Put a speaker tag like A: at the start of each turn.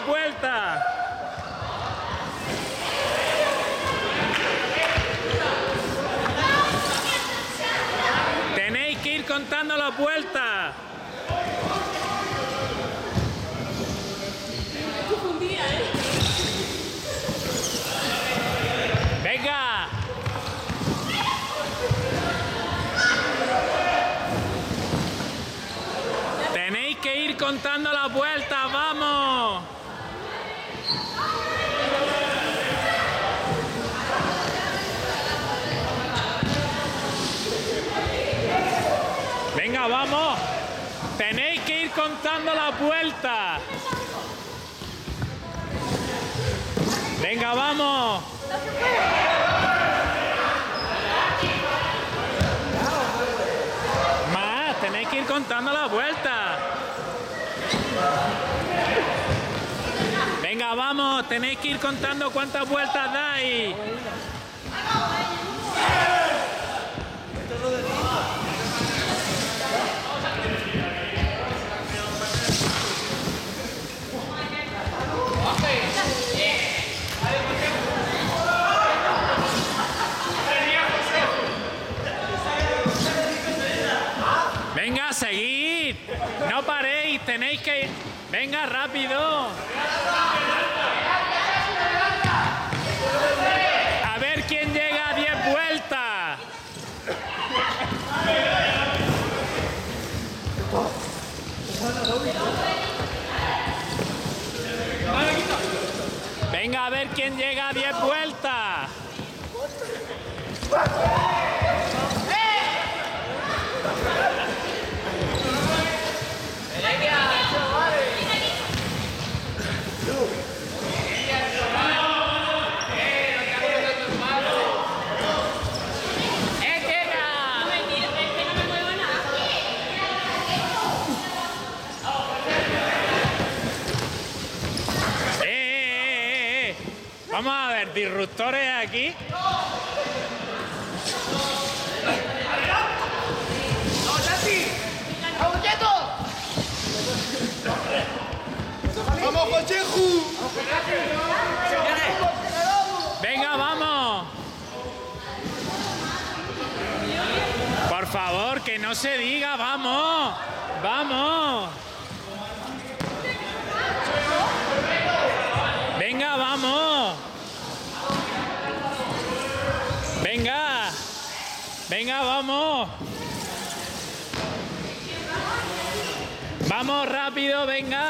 A: vuelta. Tenéis que ir contando las vueltas. Venga. Tenéis que ir contando las vueltas. Venga, vamos. Tenéis que ir contando las vueltas. Venga, vamos. Más, tenéis que ir contando las vueltas. Vamos, tenéis que ir contando cuántas vueltas dais. Venga, seguid. No paréis, tenéis que... Venga, rápido. A ver quién llega a 10 vueltas. Venga, a ver quién llega a 10 vueltas. ¡Eh, llega! ¡Eh, eh, eh! Vamos a ver, disruptores aquí.
B: ¡Vamos, Juancheju!
A: Venga, vamos. Por favor, que no se diga, vamos. Vamos. Venga, vamos. Venga. Venga, vamos. Vamos rápido, venga.